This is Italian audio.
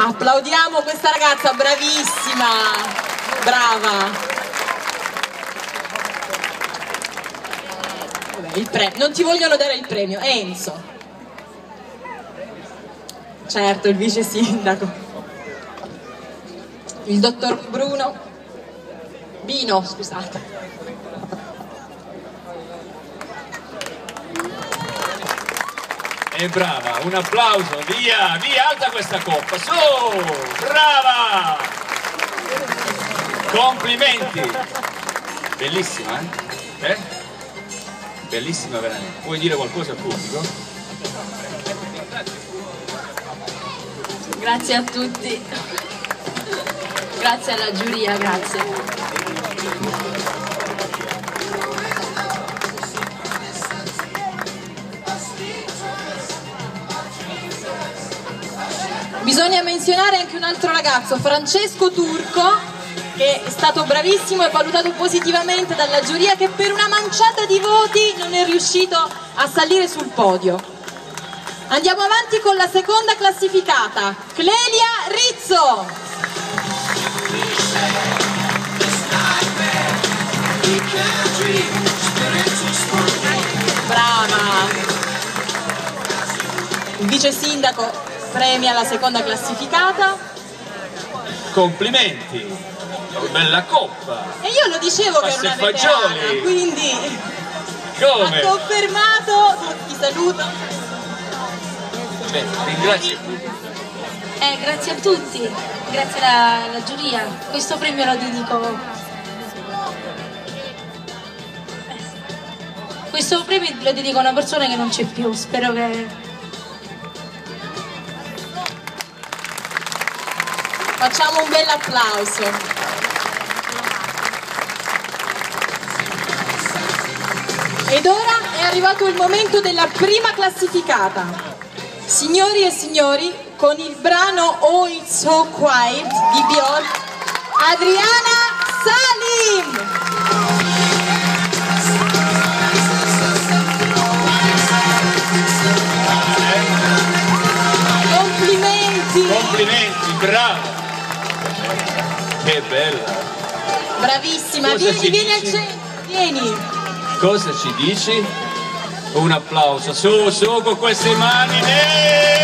Applaudiamo questa ragazza, bravissima, brava. Non ti vogliono dare il premio, Enzo. Certo, il vice sindaco. Il dottor Bruno. Bino, scusate. E brava, un applauso, via, via, alza questa coppa, su, brava! Complimenti! Bellissima, eh? eh? Bellissima veramente. Vuoi dire qualcosa al pubblico? Grazie a tutti. Grazie alla giuria, grazie. Bisogna menzionare anche un altro ragazzo, Francesco Turco, che è stato bravissimo e valutato positivamente dalla giuria che per una manciata di voti non è riuscito a salire sul podio. Andiamo avanti con la seconda classificata, Clelia Rizzo. Brava. Il vice sindaco premia la seconda classificata. Complimenti bella coppa. E io lo dicevo Pasta che era una fagioli. veterana, quindi Come? ha confermato, ti saluto. Beh, ringrazio. Eh, grazie a tutti, grazie alla, alla giuria. Questo premio lo dedico. Questo premio lo dedico a una persona che non c'è più, spero che Facciamo un bel applauso. Ed ora è arrivato il momento della prima classificata. Signori e signori, con il brano Oh It's So Quiet di Bjork, Adriana Salim! Complimenti! Complimenti, brava! Che bella! Bravissima, Cosa vieni, vieni al centro, vieni! Cosa ci dici? Un applauso, su, su con queste mani! Eh!